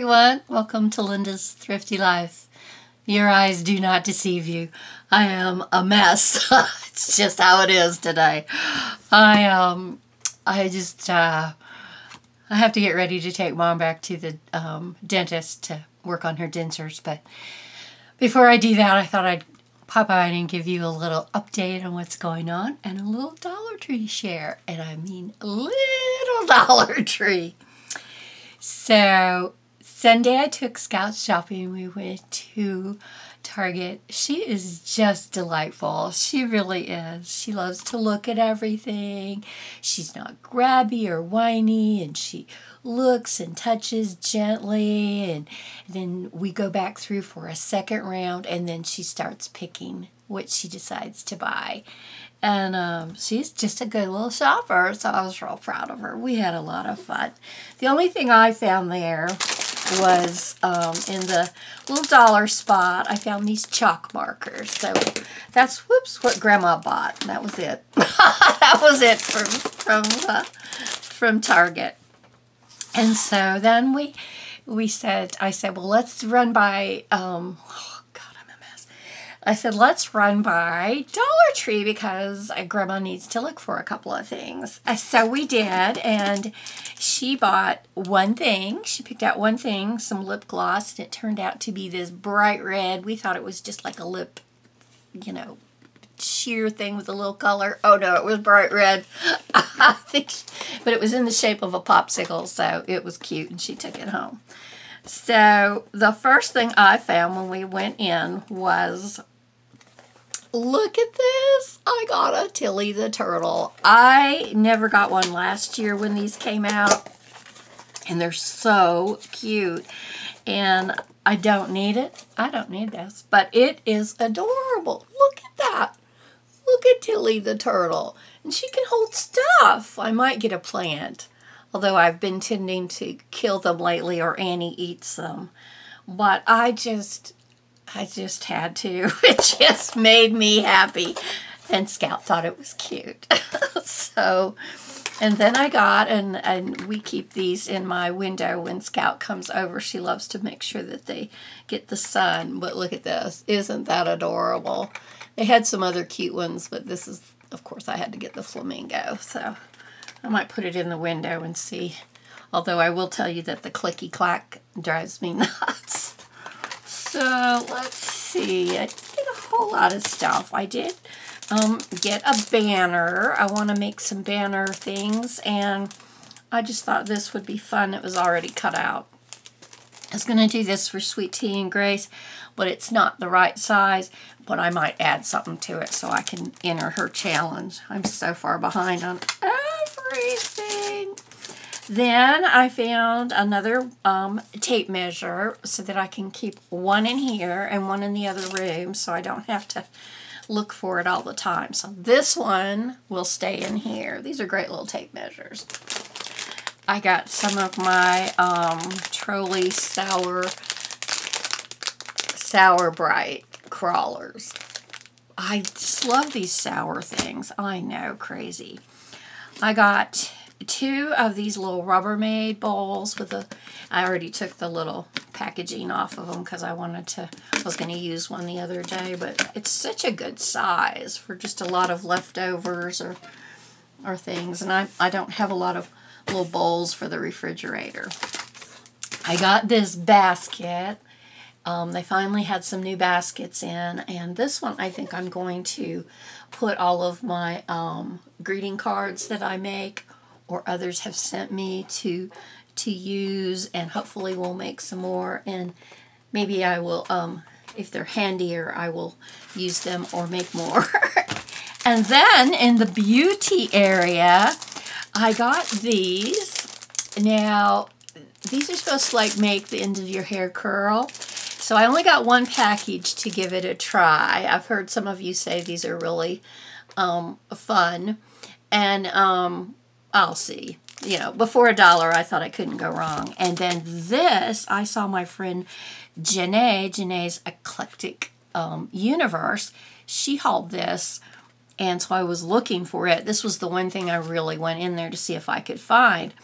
everyone. Welcome to Linda's Thrifty Life. Your eyes do not deceive you. I am a mess. it's just how it is today. I um I just uh I have to get ready to take mom back to the um, dentist to work on her dentures, but before I do that, I thought I'd pop by and give you a little update on what's going on and a little Dollar Tree share. And I mean little Dollar Tree. So Sunday I took Scout shopping. We went to Target. She is just delightful. She really is. She loves to look at everything. She's not grabby or whiny and she looks and touches gently and then we go back through for a second round and then she starts picking what she decides to buy. And um, she's just a good little shopper, so I was real proud of her. We had a lot of fun. The only thing I found there was um, in the little dollar spot. I found these chalk markers. So that's, whoops, what Grandma bought. That was it. that was it from, from, uh, from Target. And so then we, we said, I said, well, let's run by, um, oh God, I'm a mess. I said, let's run by Dollar Tree because Grandma needs to look for a couple of things. Uh, so we did, and she bought one thing. She picked out one thing, some lip gloss, and it turned out to be this bright red. We thought it was just like a lip, you know, sheer thing with a little color. Oh no, it was bright red. I think, but it was in the shape of a popsicle, so it was cute, and she took it home. So the first thing I found when we went in was, look at this. I got a Tilly the Turtle. I never got one last year when these came out, and they're so cute. And I don't need it. I don't need this, but it is adorable. Look at that. Look at Tilly the turtle. And she can hold stuff. I might get a plant. Although I've been tending to kill them lately or Annie eats them. But I just, I just had to. It just made me happy. And Scout thought it was cute. so, and then I got, and, and we keep these in my window when Scout comes over. She loves to make sure that they get the sun. But look at this. Isn't that adorable? They had some other cute ones, but this is, of course, I had to get the flamingo. So I might put it in the window and see. Although I will tell you that the clicky clack drives me nuts. So let's see. I did a whole lot of stuff. I did um, get a banner. I want to make some banner things. And I just thought this would be fun. It was already cut out. I was going to do this for Sweet Tea and Grace, but it's not the right size, but I might add something to it so I can enter her challenge. I'm so far behind on everything. Then I found another um, tape measure so that I can keep one in here and one in the other room so I don't have to look for it all the time. So this one will stay in here. These are great little tape measures. I got some of my um, Trolli Sour Sour Brite crawlers. I just love these sour things. I know, crazy. I got two of these little Rubbermaid bowls with a, I already took the little packaging off of them because I wanted to, I was going to use one the other day, but it's such a good size for just a lot of leftovers or, or things. And I, I don't have a lot of little bowls for the refrigerator. I got this basket. Um, they finally had some new baskets in, and this one I think I'm going to put all of my um, greeting cards that I make or others have sent me to to use, and hopefully we'll make some more, and maybe I will, um, if they're handier, I will use them or make more. and then in the beauty area, I got these. Now, these are supposed to like make the end of your hair curl. So I only got one package to give it a try. I've heard some of you say these are really um, fun. And um, I'll see. You know, before a dollar, I thought I couldn't go wrong. And then this, I saw my friend Janae, Janae's Eclectic um, Universe. She hauled this and so I was looking for it. This was the one thing I really went in there to see if I could find.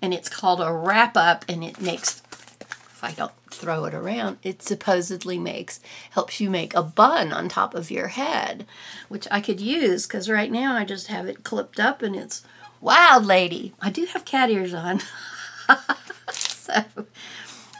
And it's called a wrap up and it makes, if I don't throw it around, it supposedly makes, helps you make a bun on top of your head, which I could use because right now I just have it clipped up and it's wild lady. I do have cat ears on. so,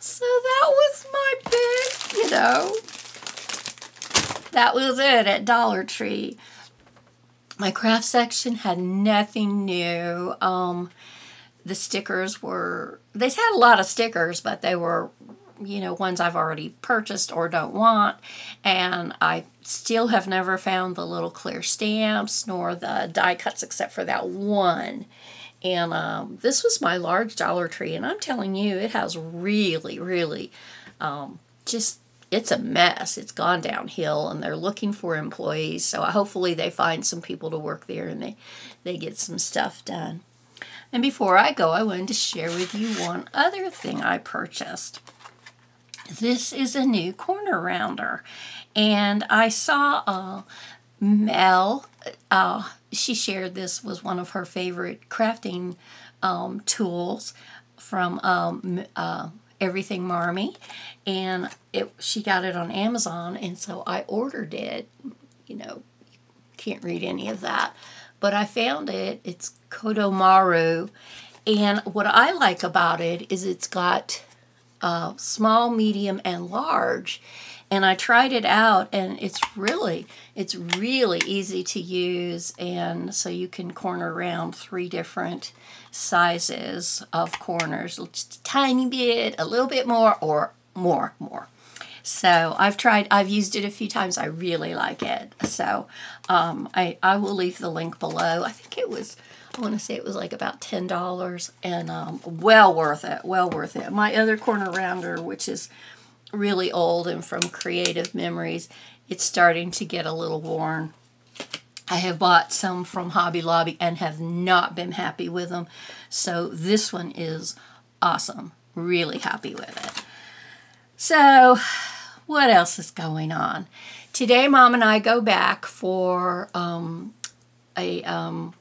so that was my big, you know, that was it at Dollar Tree. My craft section had nothing new. Um, the stickers were, they had a lot of stickers, but they were, you know, ones I've already purchased or don't want. And I still have never found the little clear stamps nor the die cuts except for that one. And um, this was my large Dollar Tree, and I'm telling you, it has really, really um, just it's a mess. It's gone downhill and they're looking for employees. So hopefully they find some people to work there and they, they get some stuff done. And before I go, I wanted to share with you one other thing I purchased. This is a new corner rounder. And I saw uh, Mel, uh, she shared this was one of her favorite crafting um, tools from um, uh, Everything Marmy, and it she got it on Amazon, and so I ordered it. You know, can't read any of that, but I found it. It's Kadomaru, and what I like about it is it's got uh, small, medium, and large. And I tried it out, and it's really, it's really easy to use, and so you can corner around three different sizes of corners, just a tiny bit, a little bit more, or more, more. So I've tried, I've used it a few times. I really like it. So um, I, I will leave the link below. I think it was, I want to say it was like about $10 and um, well worth it, well worth it. My other corner rounder, which is really old and from creative memories, it's starting to get a little worn. I have bought some from Hobby Lobby and have not been happy with them. So this one is awesome. Really happy with it. So what else is going on? Today Mom and I go back for um, a um,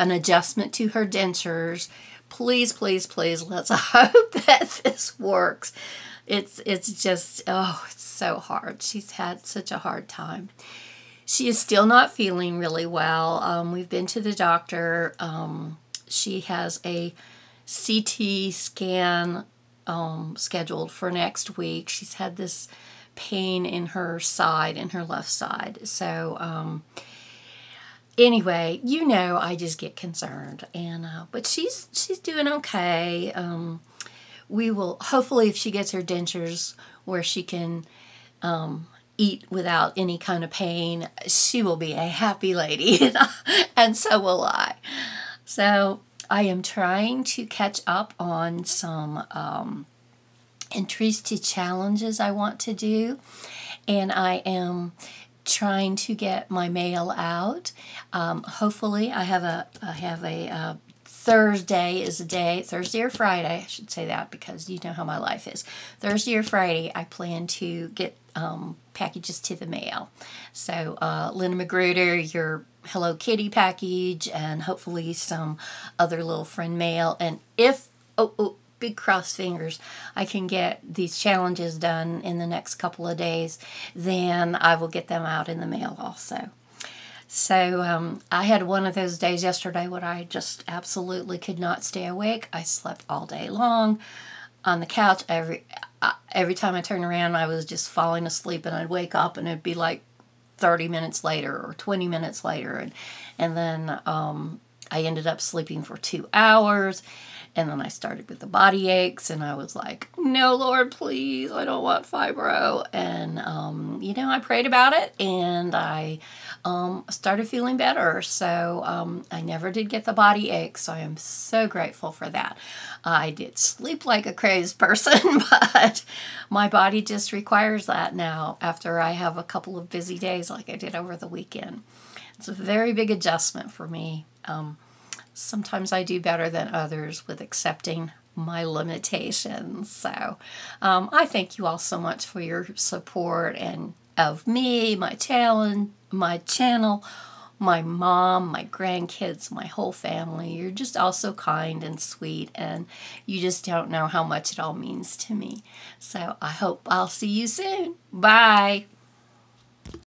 an adjustment to her dentures. Please, please, please, let's hope that this works. It's it's just oh, it's so hard. She's had such a hard time. She is still not feeling really well. Um, we've been to the doctor. Um, she has a CT scan um, scheduled for next week. She's had this pain in her side, in her left side. So, um, anyway, you know, I just get concerned, and uh, but she's she's doing okay. Um, we will hopefully, if she gets her dentures where she can um, eat without any kind of pain, she will be a happy lady, and so will I. So I am trying to catch up on some um, entries to challenges I want to do, and I am trying to get my mail out. Um, hopefully, I have a I have a uh, Thursday is a day, Thursday or Friday, I should say that because you know how my life is. Thursday or Friday, I plan to get um, packages to the mail. So, uh, Linda Magruder, your Hello Kitty package, and hopefully some other little friend mail. And if, oh, oh, big cross fingers, I can get these challenges done in the next couple of days, then I will get them out in the mail also. So um, I had one of those days yesterday when I just absolutely could not stay awake. I slept all day long on the couch. Every uh, every time I turned around, I was just falling asleep, and I'd wake up, and it'd be like 30 minutes later or 20 minutes later, and and then um, I ended up sleeping for two hours. And then I started with the body aches, and I was like, no, Lord, please, I don't want fibro. And, um, you know, I prayed about it, and I um, started feeling better. So um, I never did get the body aches, so I am so grateful for that. I did sleep like a crazed person, but my body just requires that now after I have a couple of busy days like I did over the weekend. It's a very big adjustment for me. Um, sometimes I do better than others with accepting my limitations. So um, I thank you all so much for your support and of me, my channel, my channel, my mom, my grandkids, my whole family. You're just all so kind and sweet, and you just don't know how much it all means to me. So I hope I'll see you soon. Bye.